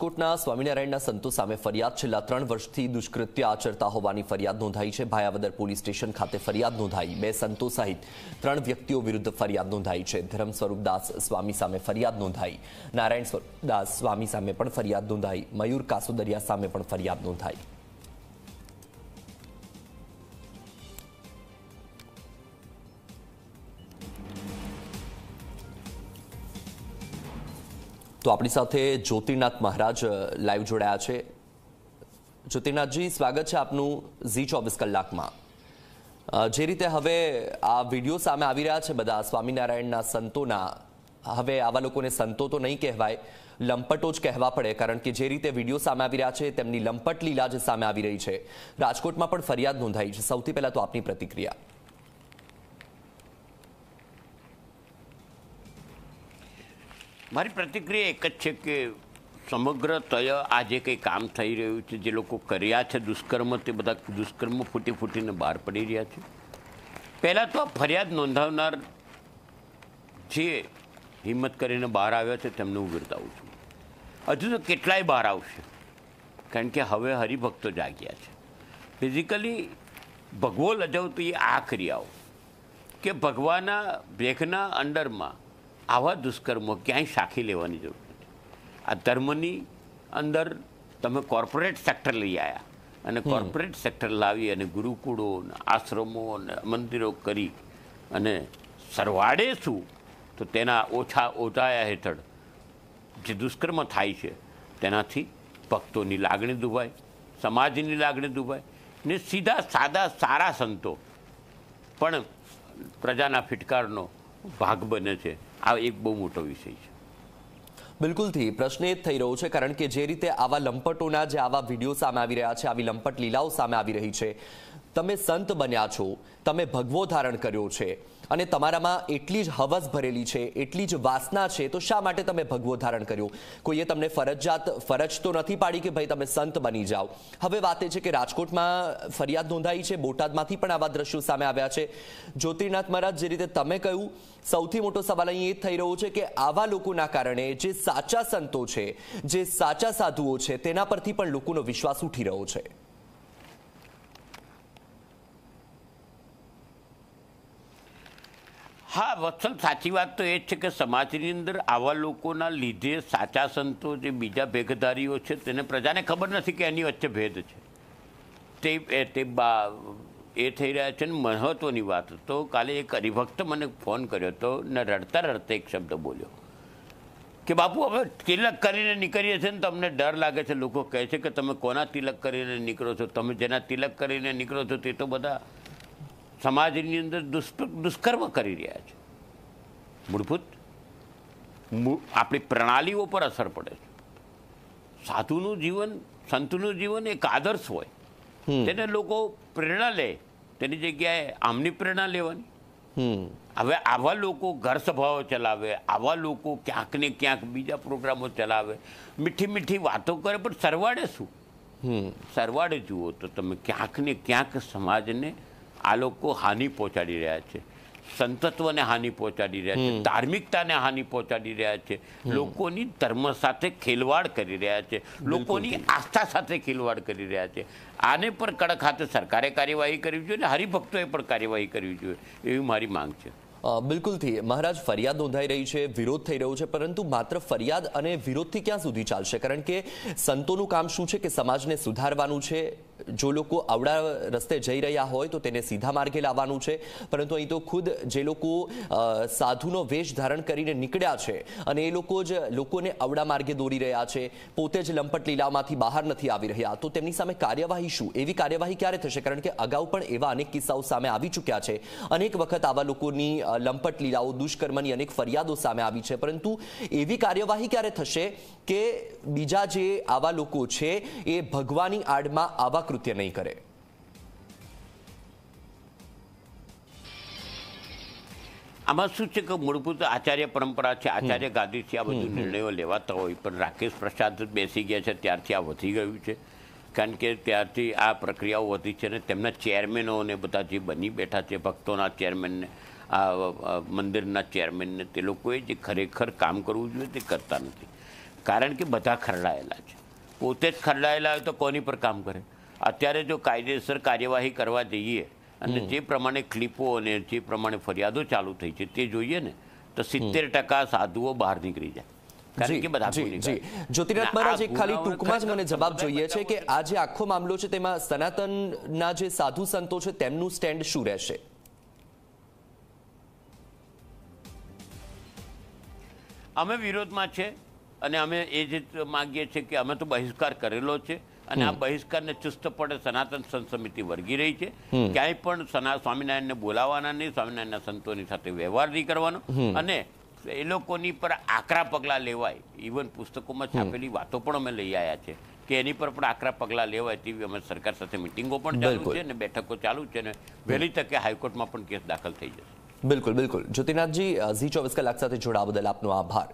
રાજકોટના સ્વામિનારાયણના સંતો સામે ફરિયાદ. છેલ્લા ત્રણ વર્ષથી દુષ્કૃત્ય આચરતા હોવાની ફરિયાદ નોંધાઈ છે. ભાયાવદર પોલીસ સ્ટેશન ખાતે ફરિયાદ નોંધાઈ. બે સંતો સહિત ત્રણ વ્યક્તિઓ વિરુદ્ધ ફરિયાદ નોંધાઈ છે. ધર્મ સ્વરૂપદાસ સ્વામી સામે ફરિયાદ નોંધાઈ. નારાયણ સ્વરૂપદાસ સ્વામી સામે પણ ફરિયાદ નોંધાઈ. મયુર કાસોદરિયા સામે પણ ફરિયાદ નોંધાઈ. તો આપણી સાથે જ્યોતિર્નાથ મહારાજ લાઈવ જોડાયા છે. જ્યોતિર્નાથજી, સ્વાગત છે આપનું ઝી ચોવીસ કલાકમાં. જે રીતે હવે આ વીડિયો સામે આવી રહ્યા છે બધા સ્વામિનારાયણના સંતોના, હવે આવા લોકોને સંતો તો નહીં કહેવાય, લંપટો જ કહેવા પડે, કારણ કે જે રીતે વીડિયો સામે આવી રહ્યા છે તેમની લંપટ લીલા જે સામે આવી રહી છે. રાજકોટમાં પણ ફરિયાદ નોંધાઈ છે. સૌથી પહેલાં તો આપની પ્રતિક્રિયા. મારી પ્રતિક્રિયા એક જ છે કે સમગ્ર તય આ જે કંઈ કામ થઈ રહ્યું છે, જે લોકો કર્યા છે દુષ્કર્મ, તે બધા દુષ્કર્મ ફૂટી ફૂટીને બહાર પડી રહ્યા છે. પહેલાં તો ફરિયાદ નોંધાવનાર જે હિંમત કરીને બહાર આવ્યા છે, તેમને હું બિરદાવું છું. હજુ તો કેટલાય બહાર આવશે, કારણ કે હવે હરિભક્તો જાગ્યા છે. ફિઝિકલી ભગવો લજાવતી આ ક્રિયાઓ, કે ભગવાનના ભેખના અંડરમાં આવા દુષ્કર્મો ક્યાંય સાખી લેવાની જરૂર નથી. આ ધર્મની અંદર તમે કોર્પોરેટ સેક્ટર લઈ આવ્યા અને કોર્પોરેટ સેક્ટર લાવી અને ગુરુકુળો આશ્રમો અને મંદિરો કરી અને સરવાળે શું? તો તેના ઓછા ઓછાયા હેઠળ જે દુષ્કર્મ થાય છે તેનાથી ભક્તોની લાગણી દુભાય સમાજની લાગણી દુભાય ને સીધા સાદા સારા સંતો. પણ પ્રજાના ફિટકારનો ભાગ બને છે. આ એક બહુ મોટો વિષય છે. બિલકુલથી પ્રશ્ન એ જ થઈ રહ્યો છે, કારણ કે જે રીતે આવા લંપટોના જે આવા વીડિયો સામે આવી રહ્યા છે, આવી લંપટ લીલાઓ સામે આવી રહી છે, તમે સંત બન્યા છો, તમે ભગવો ધારણ કર્યો છે અને તમારામાં એટલી જ હવસ ભરેલી છે, એટલી જ વાસના છે, તો શા માટે તમે ભગવો ધારણ કર્યો? કોઈએ તમને ફરજિયાત, ફરજ તો નથી પાડી કે ભાઈ તમે સંત બની જાઓ. હવે વાત એ છે કે રાજકોટમાં ફરિયાદ નોંધાઈ છે, બોટાદમાંથી પણ આવા દ્રશ્યો સામે આવ્યા છે. જ્યોતિર્નાથ મહારાજ, જે રીતે તમે કહ્યું, સૌથી મોટો સવાલ અહીં એ થઈ રહ્યો છે કે આવા લોકોના કારણે જે સાચા સંતો છે, જે સાચા સાધુઓ છે, તેના પરથી પણ લોકોનો વિશ્વાસ ઉઠી રહ્યો છે. હા, વત્સલ, સાચી વાત તો એ જ છે કે સમાજની અંદર આવા લોકોના લીધે સાચા સંતો જે બીજા ભેગધારીઓ છે તેને પ્રજાને ખબર નથી કે એની વચ્ચે ભેદ છે. તે તે બા, એ થઈ રહ્યા છે ને મહત્વની વાત. તો કાલે એક હરિભક્ત મને ફોન કર્યો હતો ને રડતા રડતા એક શબ્દ બોલ્યો કે, બાપુ, હવે તિલક કરીને નીકળીએ છીએ ને તમને ડર લાગે છે. લોકો કહે છે કે, તમે કોના તિલક કરીને નીકળો છો? તમે જેના તિલક કરીને નીકળો છો તે તો બધા સમાજની અંદર દુષ્કર્મ કરી રહ્યા છે. મૂળભૂત આપણી પ્રણાલીઓ પર અસર પડે છે. સાધુનું જીવન સંતનું જીવન એક આદર્શ હોય. તેને લોકો પ્રેરણા લે. તેની જગ્યાએ આમની પ્રેરણા લેવાની. હમ. હવે આવા લોકો ઘર સભાઓ ચલાવે આવા લોકો ક્યાંક ને ક્યાંક બીજા પ્રોગ્રામો ચલાવે. મીઠી મીઠી વાતો કરે પણ સરવાળે શું? હમ. સરવાળે જુઓ તો તમે ક્યાંક ને ક્યાંક સમાજને આ લોકો હાનિ પહોંચાડી રહ્યા છે. સંતત્વને હાનિ પહોંચાડી રહ્યા છે. ધાર્મિકતાને હાનિ પહોંચાડી રહ્યા છે. લોકોની ધર્મ સાથે ખેલવાડ કરી રહ્યા છે. લોકોની આસ્થા સાથે ખેલવાડ કરી રહ્યા છે. આને પણ કડક હાથે સરકારે કાર્યવાહી કરવી જોઈએ અને હરિભક્તોએ પણ કાર્યવાહી કરવી જોઈએ એવી મારી માંગ છે. બિલકુલથી. મહારાજ ફરિયાદ નોંધાઈ રહી છે વિરોધ થઈ રહ્યો છે પરંતુ માત્ર ફરિયાદ અને વિરોધથી ક્યાં સુધી ચાલશે? કારણ કે સંતોનું કામ શું છે કે સમાજને સુધારવાનું છે? જો લોકો આવડા રસ્તે જઈ રહ્યા હોય તો તેને સીધા માર્ગે લાવવાનું છે. પરંતુ અહીં તો ખુદ જે લોકો સાધુનો વેશ ધારણ કરીને નીકળ્યા છે અને એ લોકો જ લોકોને આવડા માર્ગે દોરી રહ્યા છે. પોતે જ લંપટ લીલામાંથી બહાર નથી આવી રહ્યા. તો તેમની સામે કાર્યવાહી શું? એવી કાર્યવાહી ક્યારે થશે? કારણ કે અગાઉ પણ એવા અનેક કિસ્સાઓ સામે આવી ચૂક્યા છે. અનેક વખત આવા લોકોની લંપટ લીલાઓ, દુષ્કર્મની અનેક ફરિયાદો સામે આવી છે. પરંતુ એવી કાર્યવાહી ક્યારે થશે કે બીજા જે આવા લોકો છે એ ભગવાની આડમાં આવા કૃત્ય નહીં કરે. આમાં શું છે કે મૂળભૂત આચાર્ય પરંપરા છે આચાર્ય ગાદીથી આ બધું નિર્ણયો લેવાતા હોય પણ રાકેશ પ્રસાદ બેસી ગયા છે ત્યારથી આ વધી ગયું છે. કારણ કે ત્યારથી આ પ્રક્રિયાઓ વધી છે અને તેમના ચેરમેનો અને બધા જે બની બેઠા છે ભક્તોના ચેરમેનને આ મંદિરના ચેરમેનને તે લોકોએ જે ખરેખર કામ કરવું જોઈએ તે કરતા નથી. કારણ કે બધા ખરડાયેલા છે. પોતે જ ખરડાયેલા હોય તો કોની પર કામ કરે? અત્યારે જો કાયદેસર કાર્યવાહી કરવા જઈએ અને જે પ્રમાણે ક્લિપો અને જે પ્રમાણે ફરિયાદો ચાલુ થઈ છે તે જોઈએ ને તો સિત્તેર ટકા સાધુઓ બહાર નીકળી જાય. જ્યોતિનાથ મહારાજ એક ખાલી ટૂંકમાં જ મને જવાબ જોઈએ છે કે આ જે આખો મામલો છે તેમાં સનાતનના જે સાધુ સંતો છે તેમનું સ્ટેન્ડ શું રહેશે? અમે વિરોધમાં છે અને અમે એ જ માગીએ છીએ કે અમે તો બહિષ્કાર કરેલો છે. અને આ બહિષ્કારને ચુસ્તપણે સનાતન સંત સમિતિ વર્ગી રહી છે. ક્યાંય પણ સના સ્વામિનારાયણને બોલાવવાના નહીં સ્વામિનારાયણના સંતોની સાથે વ્યવહાર નહીં કરવાનો. અને એ લોકોની પર આકરા પગલાં લેવાય. ઇવન પુસ્તકોમાં છાપેલી વાતો પણ અમે લઈ આવ્યા છે કે એની પર પણ આકરા પગલાં લેવાય તેવી અમે સરકાર સાથે મિટિંગો પણ ચાલુ છે અને બેઠકો ચાલુ છે અને વહેલી તકે હાઈકોર્ટમાં પણ કેસ દાખલ થઈ જશે. બિલકુલ બિલકુલ. જ્યોતિનાથજી ઝી ચોવીસ કલાક સાથે જોડાવા બદલ આપનો આભાર.